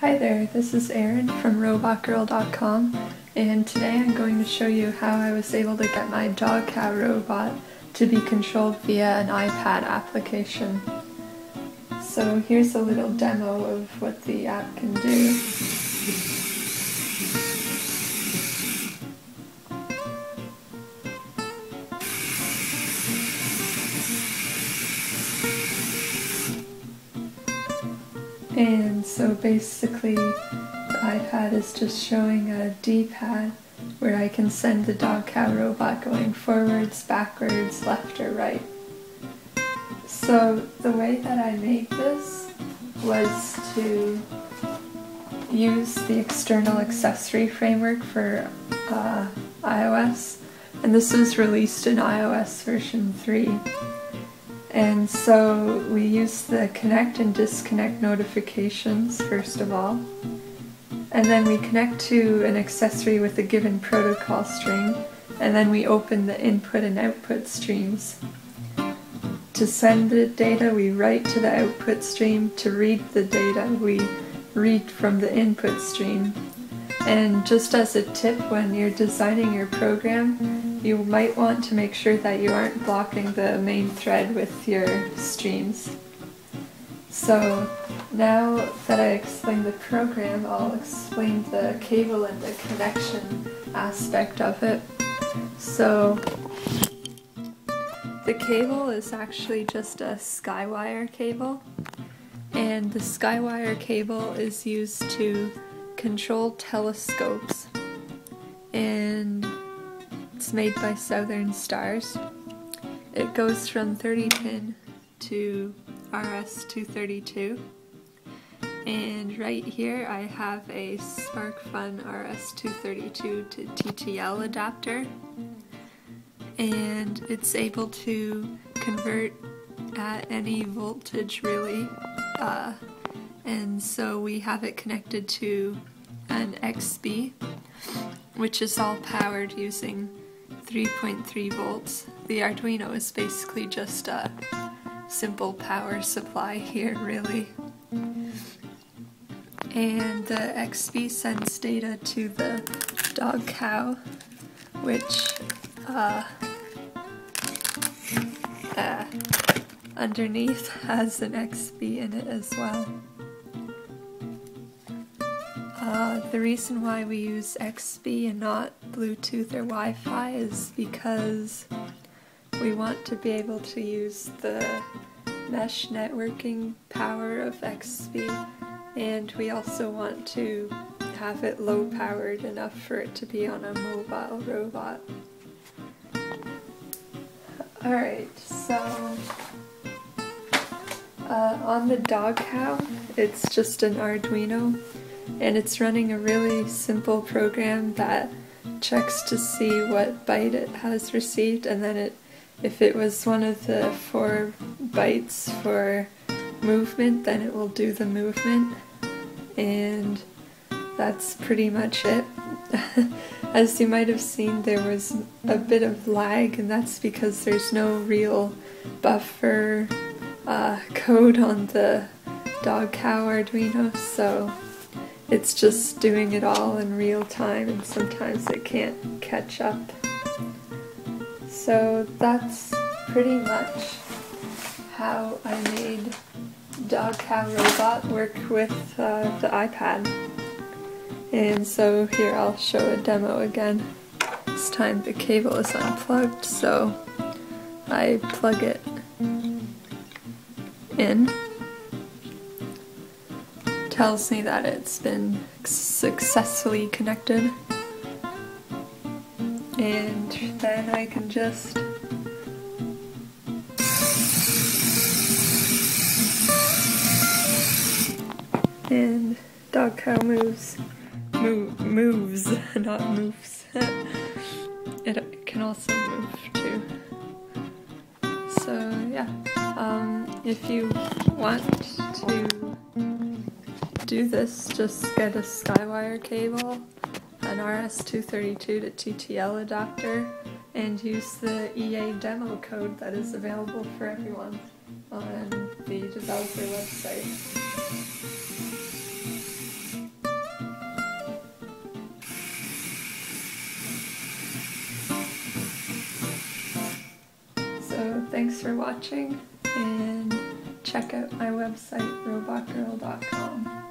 Hi there, this is Erin from robotgrrl.com and today I'm going to show you how I was able to get my dog cow robot to be controlled via an iPad application. So here's a little demo of what the app can do. And so basically the iPad is just showing a D-pad where I can send the dog cow robot going forwards, backwards, left or right. So the way that I made this was to use the external accessory framework for uh, iOS and this was released in iOS version 3. And so we use the connect and disconnect notifications first of all. And then we connect to an accessory with a given protocol string, and then we open the input and output streams. To send the data, we write to the output stream. To read the data, we read from the input stream. And just as a tip when you're designing your program, you might want to make sure that you aren't blocking the main thread with your streams. So now that I explained the program, I'll explain the cable and the connection aspect of it. So the cable is actually just a Skywire cable, and the Skywire cable is used to control telescopes. And it's made by Southern Stars. It goes from 30 pin to RS232. And right here I have a SparkFun RS232 to TTL adapter. And it's able to convert at any voltage really. Uh, and so we have it connected to an XBee, which is all powered using 3.3 volts. The Arduino is basically just a simple power supply here, really. And the XBee sends data to the dog cow, which uh, uh, underneath has an XBee in it as well. Uh, the reason why we use XBee and not Bluetooth or Wi-Fi is because we want to be able to use the mesh networking power of XBee and we also want to have it low powered enough for it to be on a mobile robot. Alright, so uh, on the dog cow, it's just an Arduino and it's running a really simple program that checks to see what byte it has received. And then it if it was one of the four bytes for movement then it will do the movement. And that's pretty much it. As you might have seen there was a bit of lag and that's because there's no real buffer uh, code on the dog cow Arduino. So it's just doing it all in real time and sometimes it can't catch up. So that's pretty much how I made Dog Cow Robot work with uh, the iPad. And so here I'll show a demo again. This time the cable is unplugged so I plug it in tells me that it's been successfully connected. And then I can just and dog cow moves move moves not moves. It can also move too. So yeah. Um, if you want to do this, just get a Skywire cable, an RS-232 to TTL adapter, and use the EA demo code that is available for everyone on the developer website. So thanks for watching and check out my website robotgrrl.com.